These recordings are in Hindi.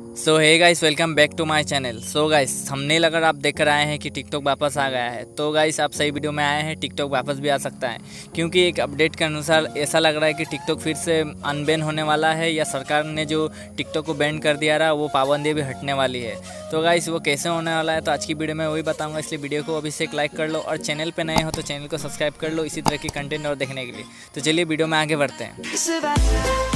सो है guys welcome back to my channel so guys thumbnail अगर आप देख कर आए हैं कि टिकटॉक वापस आ गया है। तो गाइस आप सही वीडियो में आए हैं टिकटॉक वापस भी आ सकता है। क्योंकि एक अपडेट के अनुसार ऐसा लग रहा है कि टिकटॉक फिर से अनबैन होने वाला है या सरकार ने जो टिकटॉक को बैन कर दिया रहा, वो पाबंदी भी हटने वाली है। तो गाइस वो कैसे होने वाला है तो आज की वीडियो में वही बताऊँगा। इसलिए वीडियो को अभी से एक लाइक कर लो और चैनल पर नए हो तो चैनल को सब्सक्राइब कर लो इसी तरह की कंटेंट और देखने के लिए। तो चलिए वीडियो में आगे बढ़ते हैं।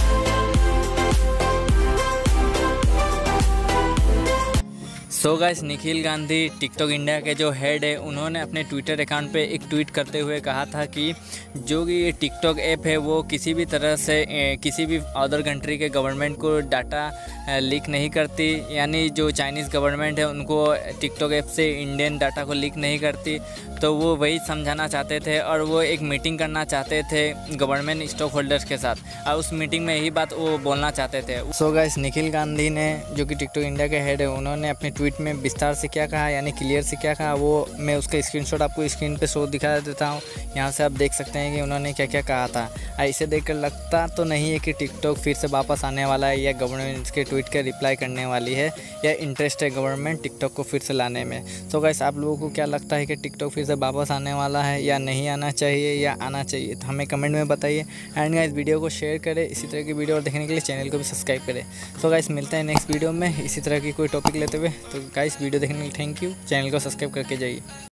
So guys Nikhil Gandhi TikTok India के जो हेड है, उन्होंने अपने ट्विटर अकाउंट पे एक ट्वीट करते हुए कहा था कि जो कि टिकटॉक ऐप है, वो किसी भी तरह से किसी भी अदर कंट्री के गवर्नमेंट को डाटा लीक नहीं करती। यानी जो चाइनीज़ गवर्नमेंट है, उनको टिकटॉक ऐप से इंडियन डाटा को लीक नहीं करती। तो वो वही समझाना चाहते थे और वो एक मीटिंग करना चाहते थे गवर्नमेंट स्टॉक होल्डर्स के साथ। और उस मीटिंग में यही बात वो बोलना चाहते थे। So so guys Nikhil Gandhi ने, जो कि टिकटॉक इंडिया के हेड है, उन्होंने अपने ट्वीट ट्वीट में विस्तार से क्या कहा, यानी क्लियर से क्या कहा, वो मैं उसका स्क्रीनशॉट आपको स्क्रीन पे शो दिखा देता हूँ। यहाँ से आप देख सकते हैं कि उन्होंने क्या क्या कहा था। इसे देखकर लगता तो नहीं है कि टिकटॉक फिर से वापस आने वाला है या गवर्नमेंट के ट्वीट का रिप्लाई करने वाली है या इंटरेस्ट है गवर्नमेंट टिकटॉक को फिर से लाने में। तो गैस आप लोगों को क्या लगता है कि टिकटॉक फिर से वापस आने वाला है या नहीं आना चाहिए या आना चाहिए तो हमें कमेंट में बताइए। एंड गाइस वीडियो को शेयर करें, इसी तरह की वीडियो और देखने के लिए चैनल को भी सब्सक्राइब करें। तो गाइस मिलते हैं नेक्स्ट वीडियो में, इसी तरह की कोई टॉपिक लेते हुए तो गाइस वीडियो देखने के लिए थैंक यू चैनल को सब्सक्राइब करके जाइए.